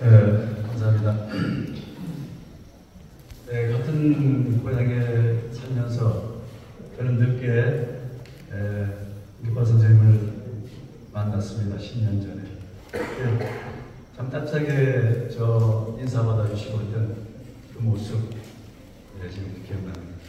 네, 감사합니다. 네, 같은 고향에 살면서 저는 늦게 예, 김파 선생님을 만났습니다. 10년 전에. 네, 참 따뜻하게 저 인사받아 주시고 있던 그 모습 네, 지금 기억납니다.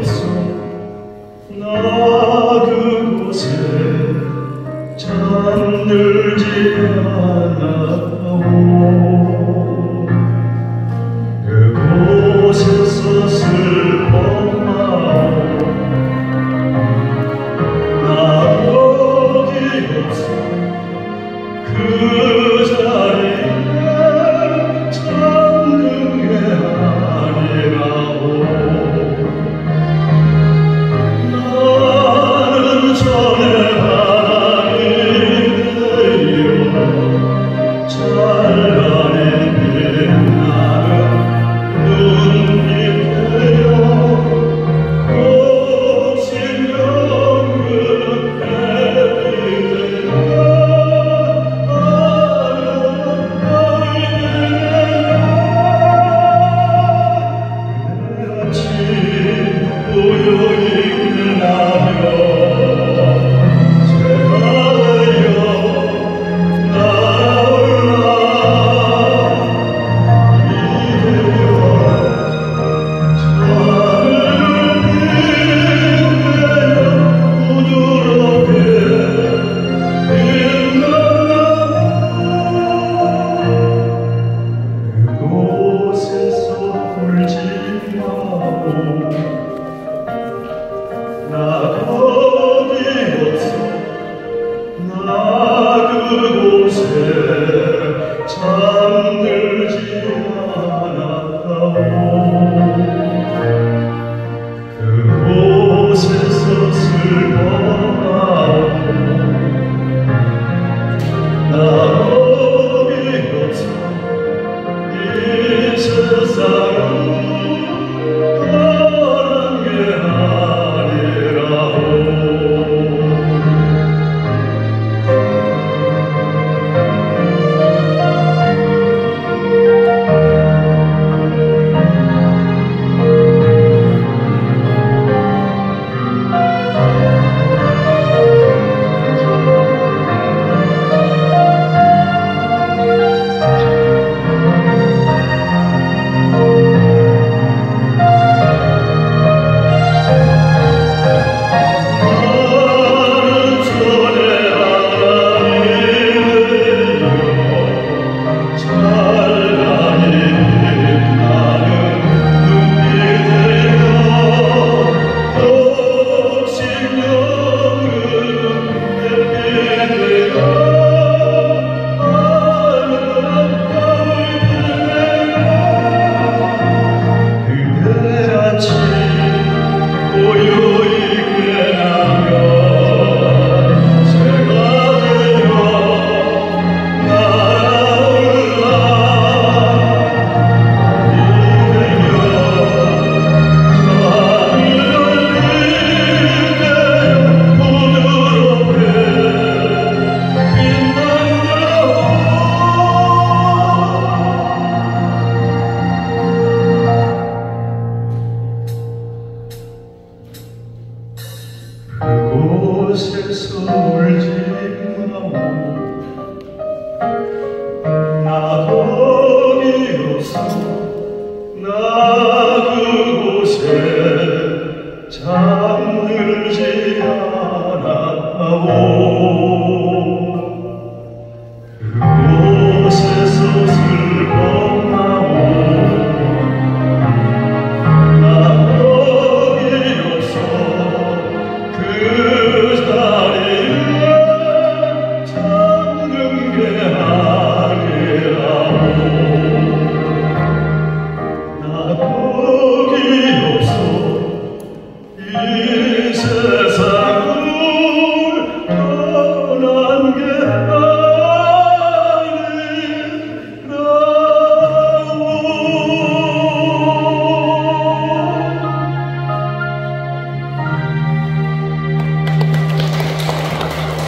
lips.